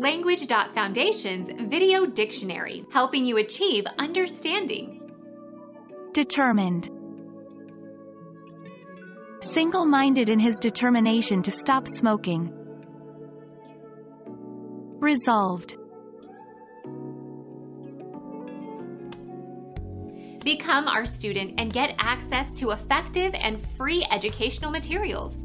Language.Foundation's Video Dictionary, helping you achieve understanding. Determined. Single minded in his determination to stop smoking. Resolved. Become our student and get access to effective and free educational materials.